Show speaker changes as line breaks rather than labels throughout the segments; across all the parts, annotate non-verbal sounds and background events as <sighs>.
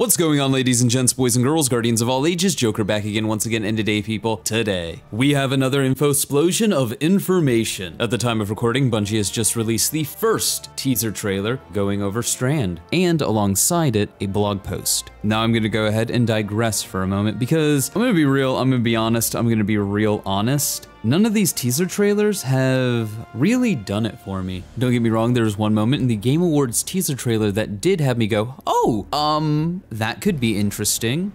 What's going on, ladies and gents, boys and girls, guardians of all ages? Joker back again, once again, and today, people, today, we have another info explosion of information. At the time of recording, Bungie has just released the first teaser trailer going over Strand, and alongside it, a blog post. Now I'm gonna go ahead and digress for a moment because I'm gonna be real, I'm gonna be honest, I'm gonna be real honest. None of these teaser trailers have really done it for me. Don't get me wrong, there was one moment in the Game Awards teaser trailer that did have me go, oh, um, that could be interesting.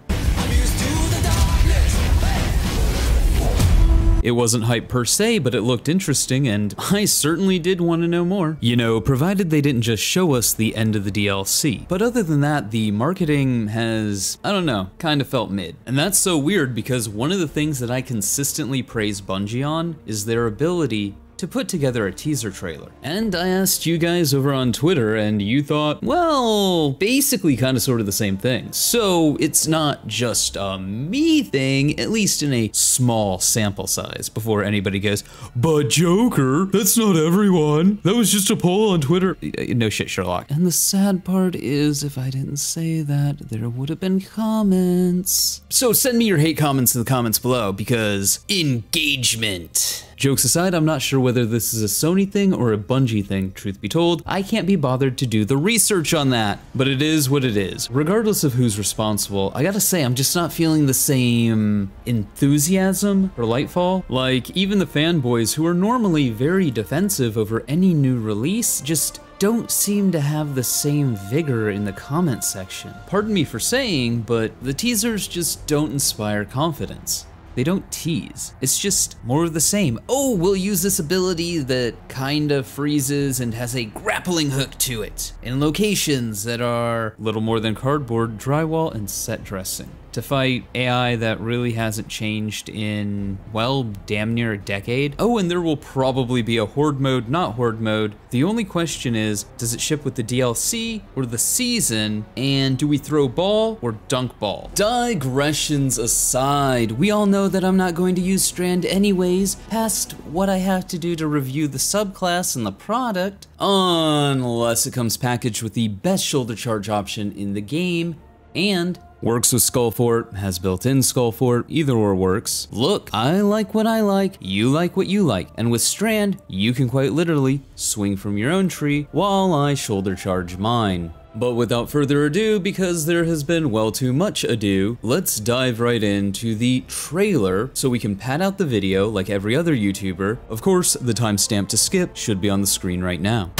It wasn't hype per se, but it looked interesting, and I certainly did want to know more. You know, provided they didn't just show us the end of the DLC. But other than that, the marketing has, I don't know, kind of felt mid. And that's so weird because one of the things that I consistently praise Bungie on is their ability to put together a teaser trailer. And I asked you guys over on Twitter, and you thought, well, basically kind of sort of the same thing. So it's not just a me thing, at least in a small sample size, before anybody goes, but Joker, that's not everyone. That was just a poll on Twitter. No shit, Sherlock. And the sad part is, if I didn't say that, there would have been comments. So send me your hate comments in the comments below, because engagement. Jokes aside, I'm not sure whether this is a Sony thing or a Bungie thing, truth be told. I can't be bothered to do the research on that, but it is what it is. Regardless of who's responsible, I gotta say, I'm just not feeling the same enthusiasm for Lightfall. Like, even the fanboys who are normally very defensive over any new release just don't seem to have the same vigor in the comment section. Pardon me for saying, but the teasers just don't inspire confidence. They don't tease. It's just more of the same. Oh, we'll use this ability that kind of freezes and has a grappling hook to it in locations that are little more than cardboard, drywall, and set dressing to fight AI that really hasn't changed in, well, damn near a decade. Oh, and there will probably be a Horde mode, not Horde mode. The only question is, does it ship with the DLC or the season? And do we throw ball or dunk ball? Digressions aside, we all know that I'm not going to use Strand anyways, past what I have to do to review the subclass and the product, unless it comes packaged with the best shoulder charge option in the game, and Works with Skullfort, has built-in Skullfort, either or works. Look, I like what I like, you like what you like, and with Strand, you can quite literally swing from your own tree while I shoulder charge mine. But without further ado, because there has been well too much ado, let's dive right into the trailer so we can pad out the video like every other YouTuber. Of course, the timestamp to skip should be on the screen right now.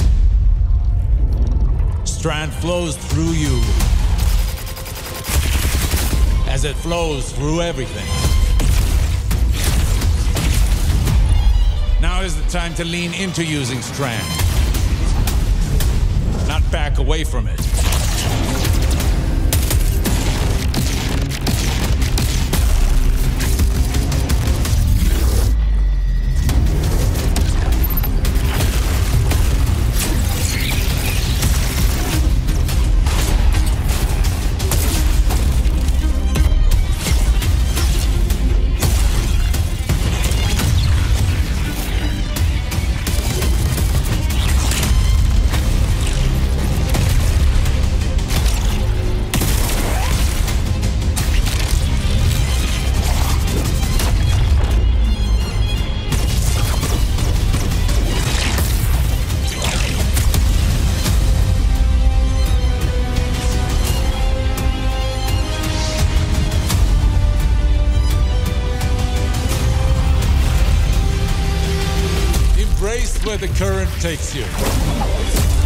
Strand flows through you as it flows through everything. Now is the time to lean into using Strand, not back away from it. Where the current takes you.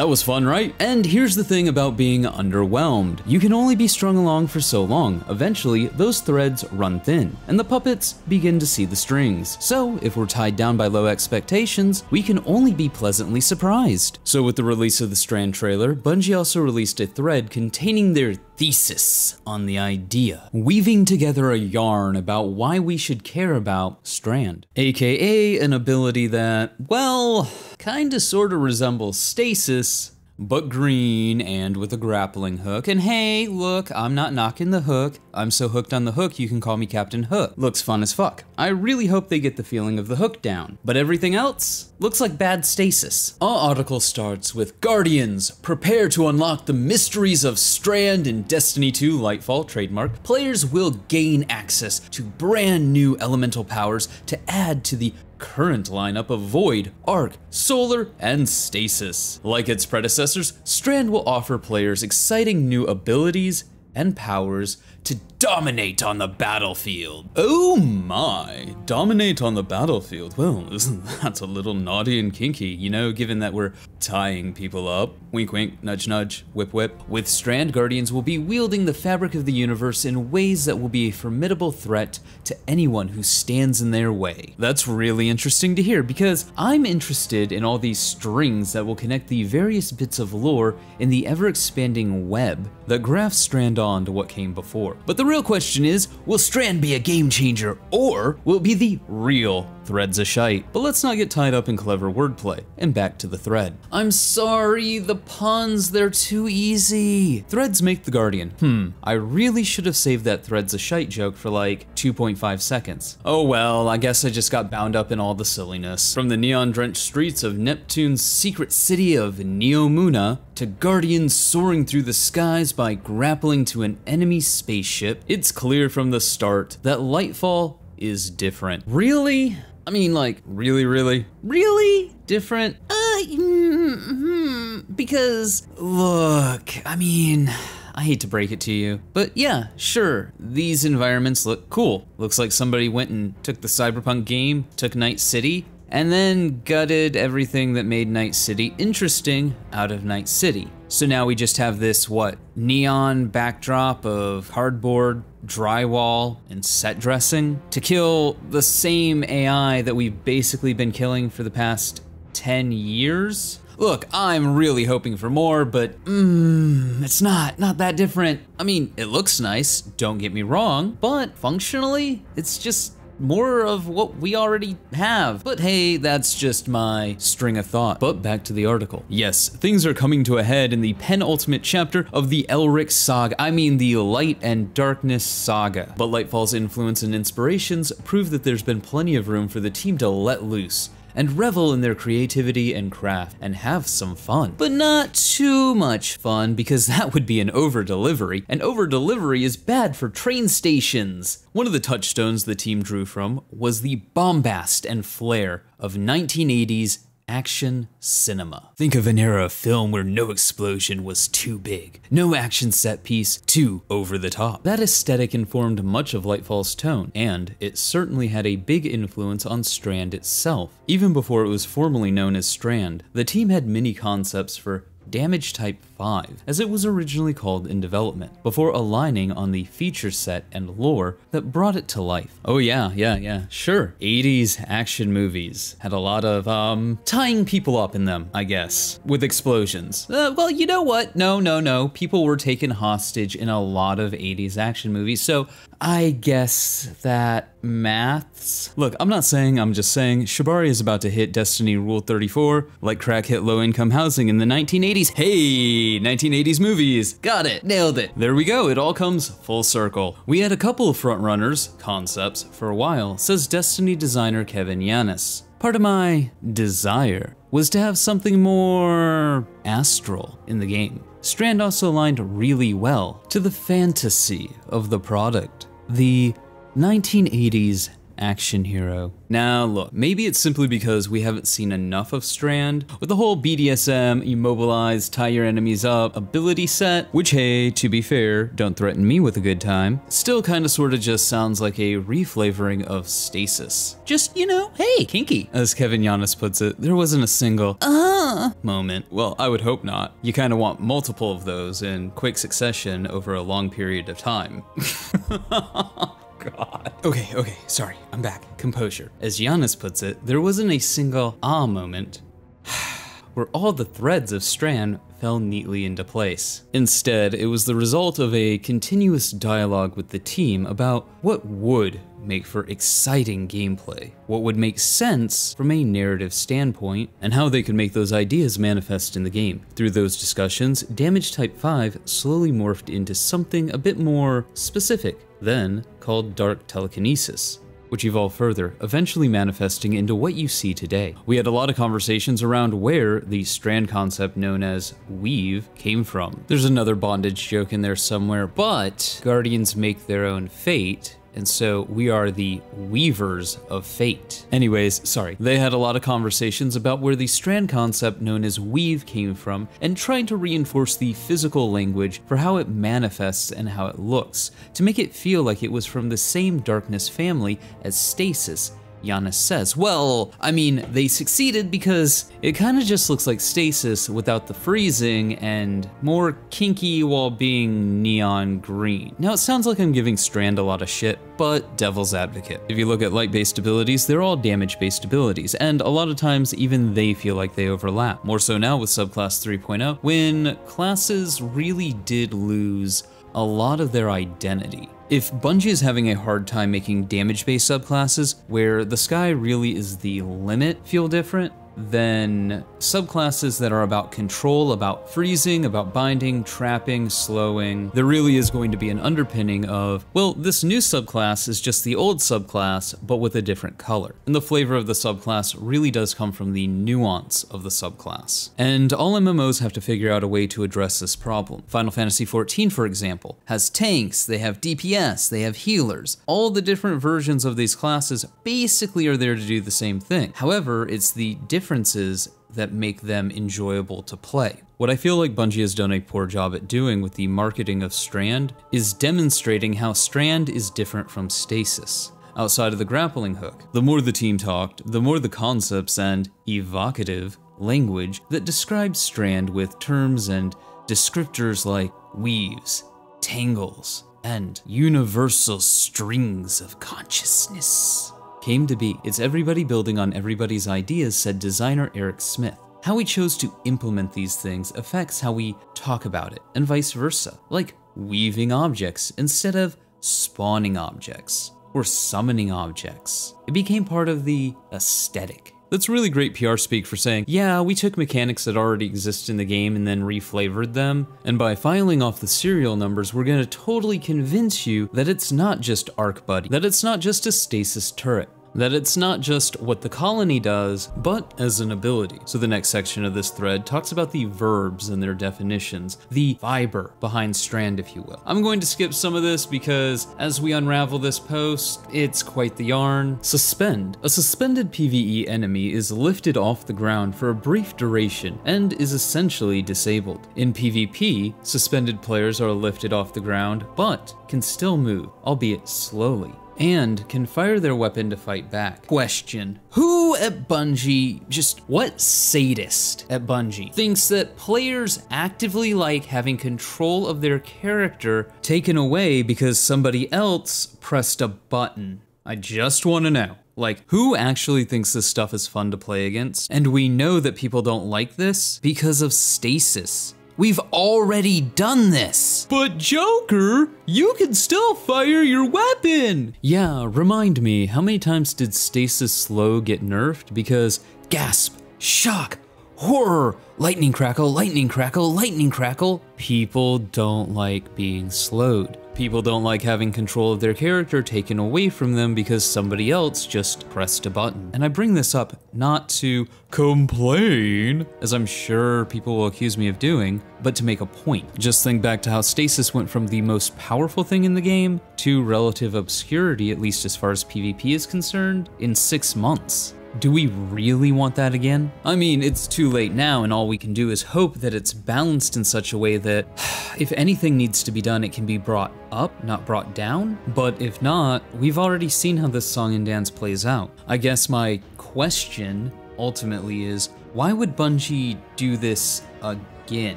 That was fun, right? And here's the thing about being underwhelmed. You can only be strung along for so long. Eventually, those threads run thin, and the puppets begin to see the strings. So, if we're tied down by low expectations, we can only be pleasantly surprised. So with the release of the Strand trailer, Bungie also released a thread containing their thesis on the idea, weaving together a yarn about why we should care about Strand, aka an ability that, well, kinda sorta resembles stasis, but green and with a grappling hook. And hey, look, I'm not knocking the hook. I'm so hooked on the hook, you can call me Captain Hook. Looks fun as fuck. I really hope they get the feeling of the hook down. But everything else looks like bad stasis. Our article starts with Guardians, prepare to unlock the mysteries of Strand in Destiny 2 Lightfall trademark. Players will gain access to brand new elemental powers to add to the current lineup of Void, Arc, Solar, and Stasis. Like its predecessors, Strand will offer players exciting new abilities and powers to dominate on the battlefield. Oh my, dominate on the battlefield. Well, <laughs> isn't that a little naughty and kinky, you know, given that we're tying people up? Wink wink, nudge nudge, whip whip. With Strand Guardians will be wielding the fabric of the universe in ways that will be a formidable threat to anyone who stands in their way. That's really interesting to hear because I'm interested in all these strings that will connect the various bits of lore in the ever expanding web that grafts Strand on to what came before. But the real question is, will Strand be a game changer or will it be the real Threads a shite? But let's not get tied up in clever wordplay and back to the thread. I'm sorry, the puns, they're too easy. Threads make the Guardian. Hmm, I really should have saved that Threads a shite joke for like 2.5 seconds. Oh well, I guess I just got bound up in all the silliness. From the neon drenched streets of Neptune's secret city of Neomuna to Guardians soaring through the skies by grappling to an enemy spaceship, it's clear from the start that Lightfall is different. Really? I mean, like, really, really, really different? Uh, mm-hmm, because, look, I mean, I hate to break it to you, but yeah, sure, these environments look cool. Looks like somebody went and took the Cyberpunk game, took Night City, and then gutted everything that made Night City interesting out of Night City. So now we just have this, what, neon backdrop of cardboard, drywall, and set dressing to kill the same AI that we've basically been killing for the past 10 years? Look, I'm really hoping for more, but mmm, it's not, not that different. I mean, it looks nice, don't get me wrong, but functionally, it's just more of what we already have. But hey, that's just my string of thought. But back to the article. Yes, things are coming to a head in the penultimate chapter of the Elric saga. I mean the Light and Darkness saga. But Lightfall's influence and inspirations prove that there's been plenty of room for the team to let loose and revel in their creativity and craft and have some fun. But not too much fun because that would be an over delivery, and over delivery is bad for train stations. One of the touchstones the team drew from was the bombast and flair of 1980s action cinema. Think of an era of film where no explosion was too big, no action set piece too over the top. That aesthetic informed much of Lightfall's tone, and it certainly had a big influence on Strand itself. Even before it was formally known as Strand, the team had many concepts for Damage Type 5, as it was originally called in development, before aligning on the feature set and lore that brought it to life. Oh yeah, yeah, yeah, sure. 80s action movies had a lot of, um, tying people up in them, I guess, with explosions. Uh, well, you know what? No, no, no. People were taken hostage in a lot of 80s action movies, so I guess that maths. Look, I'm not saying, I'm just saying, Shibari is about to hit Destiny Rule 34 like crack hit low income housing in the 1980s. Hey, 1980s movies. Got it, nailed it. There we go, it all comes full circle. We had a couple of frontrunners, concepts, for a while, says Destiny designer Kevin Yanes. Part of my desire was to have something more astral in the game. Strand also aligned really well to the fantasy of the product. The 1980s action hero. Now look, maybe it's simply because we haven't seen enough of Strand with the whole BDSM, immobilize, tie your enemies up ability set, which hey, to be fair, don't threaten me with a good time, still kinda sorta just sounds like a reflavoring of Stasis. Just, you know, hey, kinky. As Kevin Yanes puts it, there wasn't a single, ah, moment. Well, I would hope not. You kinda want multiple of those in quick succession over a long period of time. <laughs> God. Okay, okay, sorry, I'm back. Composure. As Giannis puts it, there wasn't a single ah moment. <sighs> where all the threads of Strand fell neatly into place. Instead, it was the result of a continuous dialogue with the team about what would make for exciting gameplay, what would make sense from a narrative standpoint, and how they could make those ideas manifest in the game. Through those discussions, Damage Type 5 slowly morphed into something a bit more specific, then called Dark Telekinesis which evolved further, eventually manifesting into what you see today. We had a lot of conversations around where the strand concept known as weave came from. There's another bondage joke in there somewhere, but Guardians make their own fate, and so we are the weavers of fate. Anyways, sorry, they had a lot of conversations about where the strand concept known as weave came from and trying to reinforce the physical language for how it manifests and how it looks, to make it feel like it was from the same darkness family as stasis Giannis says. Well, I mean, they succeeded because it kind of just looks like stasis without the freezing and more kinky while being neon green. Now, it sounds like I'm giving Strand a lot of shit, but devil's advocate. If you look at light-based abilities, they're all damage-based abilities, and a lot of times even they feel like they overlap. More so now with subclass 3.0, when classes really did lose a lot of their identity. If Bungie is having a hard time making damage-based subclasses, where the sky really is the limit feel different, then subclasses that are about control, about freezing, about binding, trapping, slowing, there really is going to be an underpinning of, well, this new subclass is just the old subclass, but with a different color. And the flavor of the subclass really does come from the nuance of the subclass. And all MMOs have to figure out a way to address this problem. Final Fantasy XIV, for example, has tanks, they have DPS, they have healers. All the different versions of these classes basically are there to do the same thing. However, it's the differences that make them enjoyable to play. What I feel like Bungie has done a poor job at doing with the marketing of Strand is demonstrating how Strand is different from Stasis. Outside of the grappling hook, the more the team talked, the more the concepts and evocative language that describes Strand with terms and descriptors like weaves, tangles, and universal strings of consciousness came to be. It's everybody building on everybody's ideas, said designer Eric Smith. How we chose to implement these things affects how we talk about it, and vice versa, like weaving objects instead of spawning objects or summoning objects. It became part of the aesthetic. That's really great PR speak for saying, yeah, we took mechanics that already exist in the game and then reflavored them, and by filing off the serial numbers, we're gonna totally convince you that it's not just Arc Buddy, that it's not just a stasis turret, that it's not just what the colony does, but as an ability. So the next section of this thread talks about the verbs and their definitions, the fiber behind Strand, if you will. I'm going to skip some of this because as we unravel this post, it's quite the yarn. Suspend. A suspended PvE enemy is lifted off the ground for a brief duration and is essentially disabled. In PvP, suspended players are lifted off the ground, but can still move, albeit slowly and can fire their weapon to fight back. Question Who at Bungie, just what sadist at Bungie, thinks that players actively like having control of their character taken away because somebody else pressed a button? I just want to know. Like, who actually thinks this stuff is fun to play against? And we know that people don't like this because of stasis. We've already done this. But Joker, you can still fire your weapon. Yeah, remind me, how many times did Stasis Slow get nerfed? Because gasp, shock, horror, lightning crackle, lightning crackle, lightning crackle. People don't like being slowed. People don't like having control of their character taken away from them because somebody else just pressed a button. And I bring this up not to complain, as I'm sure people will accuse me of doing, but to make a point. Just think back to how Stasis went from the most powerful thing in the game to relative obscurity, at least as far as PvP is concerned, in six months. Do we really want that again? I mean, it's too late now, and all we can do is hope that it's balanced in such a way that <sighs> if anything needs to be done, it can be brought up, not brought down. But if not, we've already seen how this song and dance plays out. I guess my question ultimately is why would Bungie do this again?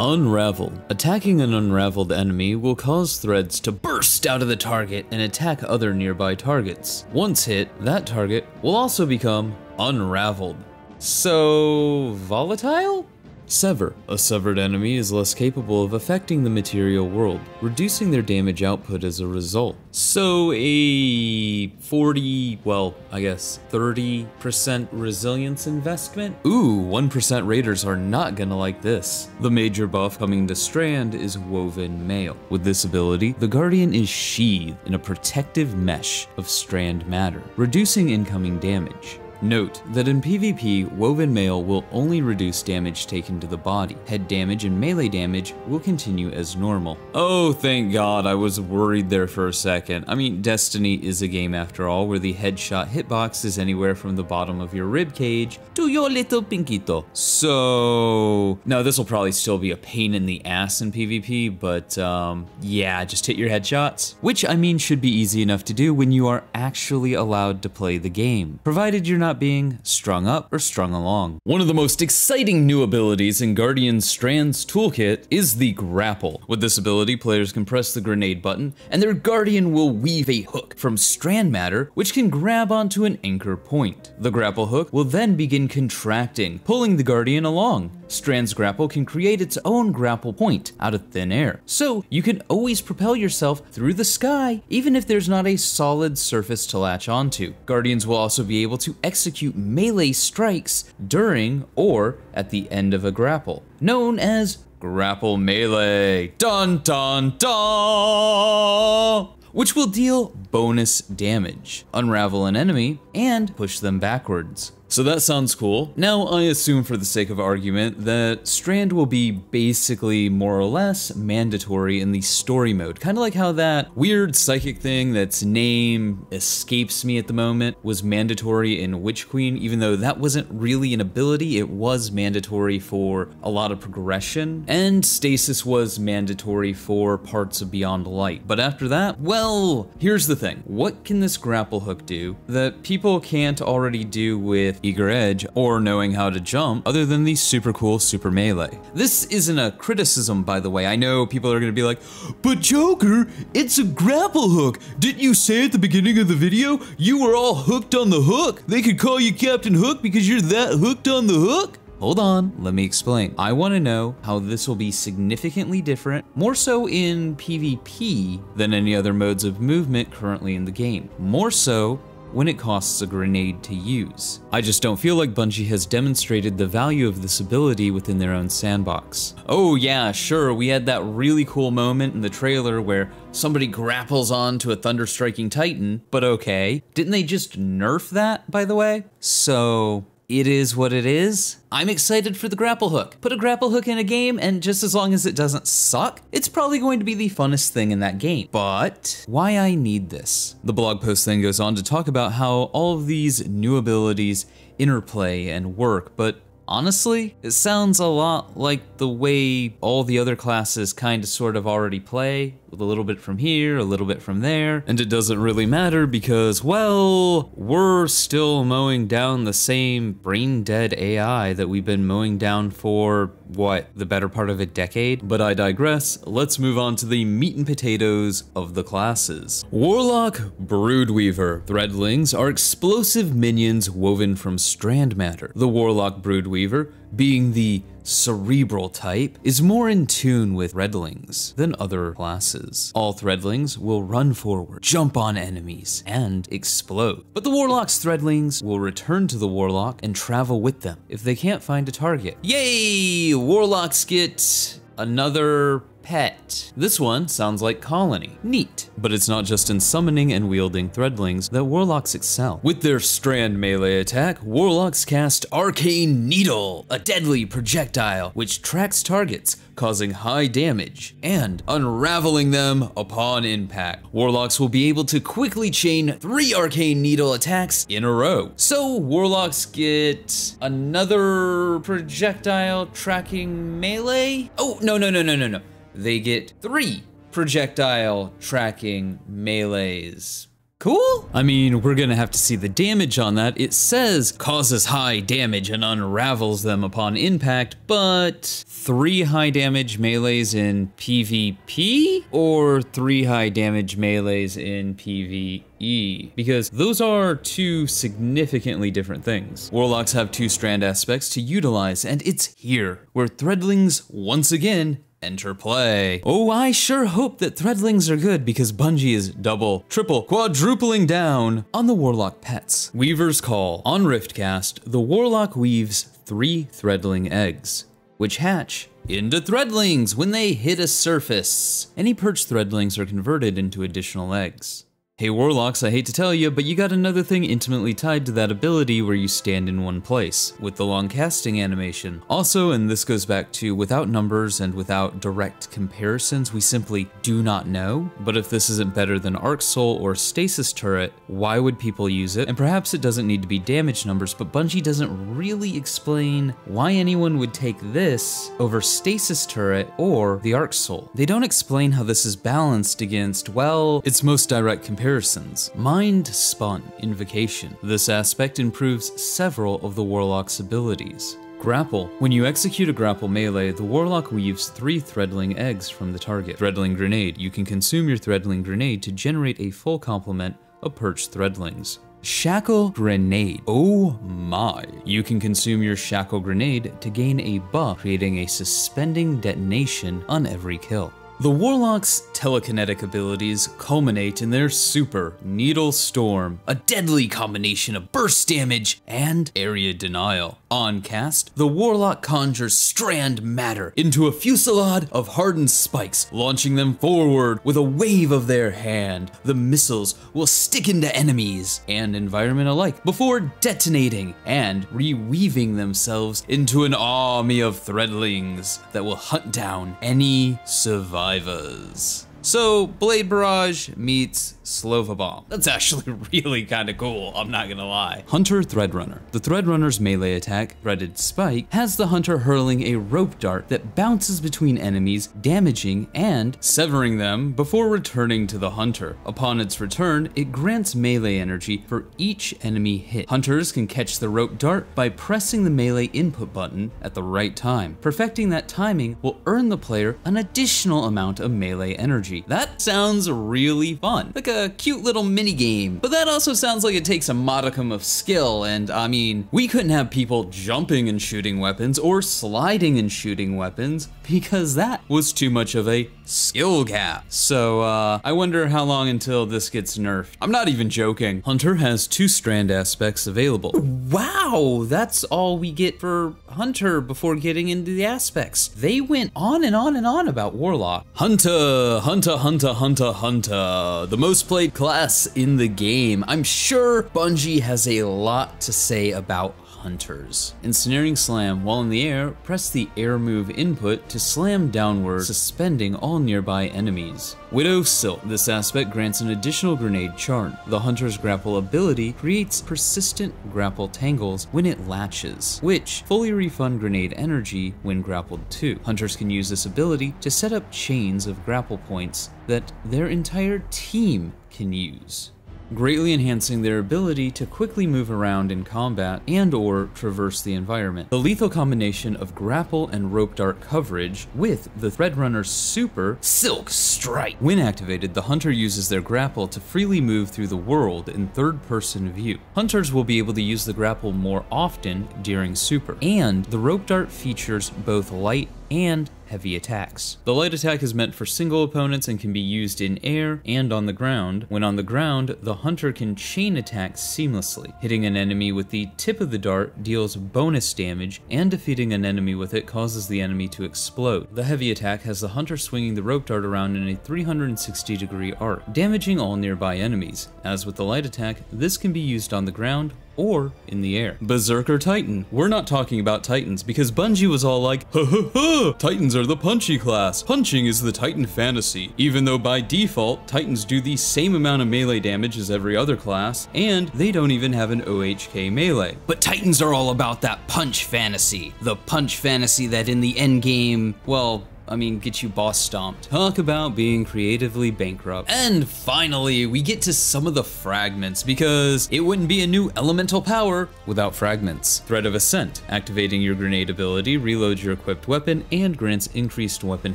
Unravel. Attacking an unraveled enemy will cause threads to burst out of the target and attack other nearby targets. Once hit, that target will also become unraveled. So, volatile? Sever. A severed enemy is less capable of affecting the material world, reducing their damage output as a result. So a 40, well, I guess 30% resilience investment? Ooh, 1% raiders are not gonna like this. The major buff coming to Strand is Woven Mail. With this ability, the Guardian is sheathed in a protective mesh of Strand matter, reducing incoming damage. Note that in PvP, Woven Mail will only reduce damage taken to the body. Head damage and melee damage will continue as normal. Oh, thank god, I was worried there for a second. I mean, Destiny is a game after all, where the headshot hitbox is anywhere from the bottom of your rib cage to your little pinquito. So, now this will probably still be a pain in the ass in PvP, but um, yeah, just hit your headshots. Which, I mean, should be easy enough to do when you are actually allowed to play the game, provided you're not not being strung up or strung along. One of the most exciting new abilities in Guardian Strand's toolkit is the Grapple. With this ability, players can press the grenade button, and their Guardian will weave a hook from strand matter, which can grab onto an anchor point. The grapple hook will then begin contracting, pulling the Guardian along. Strand's grapple can create its own grapple point out of thin air, so you can always propel yourself through the sky even if there's not a solid surface to latch onto. Guardians will also be able to execute melee strikes during or at the end of a grapple, known as grapple melee. Dun dun dun! Which will deal bonus damage, unravel an enemy, and push them backwards. So that sounds cool. Now I assume for the sake of argument that Strand will be basically more or less mandatory in the story mode. Kind of like how that weird psychic thing that's name escapes me at the moment was mandatory in Witch Queen, even though that wasn't really an ability, it was mandatory for a lot of progression. And Stasis was mandatory for parts of Beyond Light. But after that, well, here's the thing. What can this grapple hook do that people can't already do with eager edge, or knowing how to jump, other than the super cool super melee. This isn't a criticism, by the way. I know people are gonna be like, but Joker, it's a grapple hook. Didn't you say at the beginning of the video you were all hooked on the hook? They could call you Captain Hook because you're that hooked on the hook? Hold on, let me explain. I want to know how this will be significantly different, more so in PvP than any other modes of movement currently in the game. More so when it costs a grenade to use. I just don't feel like Bungie has demonstrated the value of this ability within their own sandbox. Oh yeah, sure, we had that really cool moment in the trailer where somebody grapples onto a thunder striking titan, but okay. Didn't they just nerf that, by the way? So, it is what it is. I'm excited for the grapple hook. Put a grapple hook in a game, and just as long as it doesn't suck, it's probably going to be the funnest thing in that game. But why I need this? The blog post then goes on to talk about how all of these new abilities interplay and work, but Honestly, it sounds a lot like the way all the other classes kind of sort of already play, with a little bit from here, a little bit from there, and it doesn't really matter because, well, we're still mowing down the same brain dead AI that we've been mowing down for, what, the better part of a decade? But I digress, let's move on to the meat and potatoes of the classes. Warlock Broodweaver. Threadlings are explosive minions woven from strand matter. The Warlock Broodweaver, being the cerebral type, is more in tune with Threadlings than other classes. All Threadlings will run forward, jump on enemies, and explode. But the Warlock's Threadlings will return to the Warlock and travel with them if they can't find a target. Yay! Warlocks get another pet. This one sounds like Colony. Neat. But it's not just in summoning and wielding Threadlings that Warlocks excel. With their strand melee attack, Warlocks cast Arcane Needle, a deadly projectile which tracks targets, causing high damage, and unraveling them upon impact. Warlocks will be able to quickly chain three Arcane Needle attacks in a row. So Warlocks get another projectile tracking melee? Oh, no, no, no, no, no, no. They get three projectile tracking melees. Cool? I mean, we're gonna have to see the damage on that. It says causes high damage and unravels them upon impact, but three high damage melees in PvP or three high damage melees in PvE? Because those are two significantly different things. Warlocks have two strand aspects to utilize, and it's here where Threadlings once again enter play. Oh, I sure hope that threadlings are good because Bungie is double, triple, quadrupling down on the Warlock pets. Weaver's Call. On Riftcast, the Warlock weaves three threadling eggs, which hatch into threadlings when they hit a surface. Any perched threadlings are converted into additional eggs. Hey Warlocks, I hate to tell you, but you got another thing intimately tied to that ability where you stand in one place, with the long casting animation. Also, and this goes back to without numbers and without direct comparisons, we simply do not know. But if this isn't better than Arc Soul or Stasis Turret, why would people use it? And perhaps it doesn't need to be damage numbers, but Bungie doesn't really explain why anyone would take this over Stasis Turret or the Arc Soul. They don't explain how this is balanced against, well, its most direct comparison comparisons. Mind Spun Invocation. This aspect improves several of the Warlock's abilities. Grapple. When you execute a grapple melee, the Warlock weaves three Threadling eggs from the target. Threadling Grenade. You can consume your Threadling Grenade to generate a full complement of perched Threadlings. Shackle Grenade. Oh my. You can consume your Shackle Grenade to gain a buff, creating a suspending detonation on every kill. The Warlock's telekinetic abilities culminate in their super Needle Storm, a deadly combination of burst damage and area denial. On cast, the Warlock conjures strand matter into a fusillade of hardened spikes, launching them forward with a wave of their hand. The missiles will stick into enemies and environment alike before detonating and reweaving themselves into an army of threadlings that will hunt down any survivors. So, Blade Barrage meets Slova Bomb. That's actually <laughs> really kind of cool, I'm not gonna lie. Hunter Threadrunner. The Threadrunner's melee attack, Threaded Spike, has the Hunter hurling a rope dart that bounces between enemies, damaging and severing them before returning to the Hunter. Upon its return, it grants melee energy for each enemy hit. Hunters can catch the rope dart by pressing the melee input button at the right time. Perfecting that timing will earn the player an additional amount of melee energy that sounds really fun, like a cute little mini game. But that also sounds like it takes a modicum of skill, and I mean, we couldn't have people jumping and shooting weapons or sliding and shooting weapons because that was too much of a skill gap. So uh, I wonder how long until this gets nerfed. I'm not even joking. Hunter has two strand aspects available. Wow, that's all we get for Hunter before getting into the aspects. They went on and on and on about Warlock. Hunter, Hunter, Hunter, Hunter, Hunter. The most played class in the game. I'm sure Bungie has a lot to say about hunters. Ensnaring Slam, while in the air, press the air move input to slam downward, suspending all nearby enemies. Widow Silk. This aspect grants an additional grenade charm. The hunter's grapple ability creates persistent grapple tangles when it latches, which fully refund grenade energy when grappled too. Hunters can use this ability to set up chains of grapple points that their entire team can use greatly enhancing their ability to quickly move around in combat and or traverse the environment. The lethal combination of grapple and rope dart coverage with the Threadrunner's super Silk Strike. When activated, the hunter uses their grapple to freely move through the world in third person view. Hunters will be able to use the grapple more often during super, and the rope dart features both light and heavy attacks. The light attack is meant for single opponents and can be used in air and on the ground. When on the ground, the hunter can chain attack seamlessly. Hitting an enemy with the tip of the dart deals bonus damage, and defeating an enemy with it causes the enemy to explode. The heavy attack has the hunter swinging the rope dart around in a 360 degree arc, damaging all nearby enemies. As with the light attack, this can be used on the ground or in the air. Berserker Titan. We're not talking about Titans because Bungie was all like, ha ha ha, Titans are the punchy class. Punching is the Titan fantasy. Even though by default, Titans do the same amount of melee damage as every other class, and they don't even have an OHK melee. But Titans are all about that punch fantasy. The punch fantasy that in the end game, well, I mean, get you boss stomped. Talk about being creatively bankrupt. And finally, we get to some of the fragments because it wouldn't be a new elemental power without fragments. Thread of Ascent, activating your grenade ability, reloads your equipped weapon, and grants increased weapon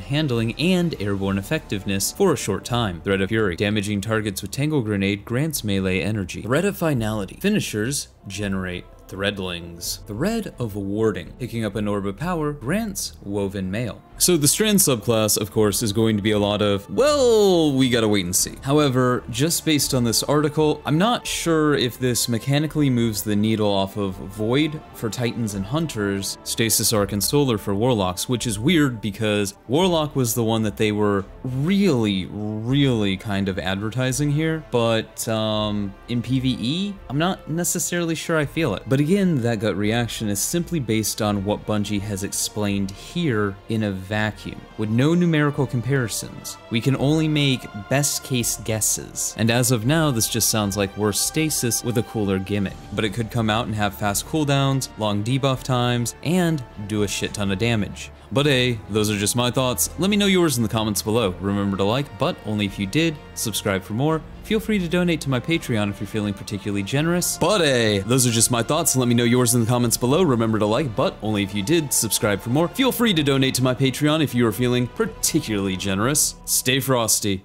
handling and airborne effectiveness for a short time. Thread of Fury, damaging targets with Tangle Grenade grants melee energy. Thread of Finality, finishers generate Threadlings. Thread of Warding, picking up an orb of power, grants Woven Mail. So the Strand subclass, of course, is going to be a lot of, well, we gotta wait and see. However, just based on this article, I'm not sure if this mechanically moves the needle off of Void for Titans and Hunters, Stasis Arc and Solar for Warlocks, which is weird because Warlock was the one that they were really, really kind of advertising here, but um, in PvE, I'm not necessarily sure I feel it. But again, that gut reaction is simply based on what Bungie has explained here in a vacuum, with no numerical comparisons. We can only make best case guesses, and as of now, this just sounds like worse stasis with a cooler gimmick. But it could come out and have fast cooldowns, long debuff times, and do a shit ton of damage. But hey, those are just my thoughts. Let me know yours in the comments below. Remember to like, but only if you did, subscribe for more, Feel free to donate to my Patreon if you're feeling particularly generous. But hey, those are just my thoughts. Let me know yours in the comments below. Remember to like, but only if you did. Subscribe for more. Feel free to donate to my Patreon if you are feeling particularly generous. Stay frosty.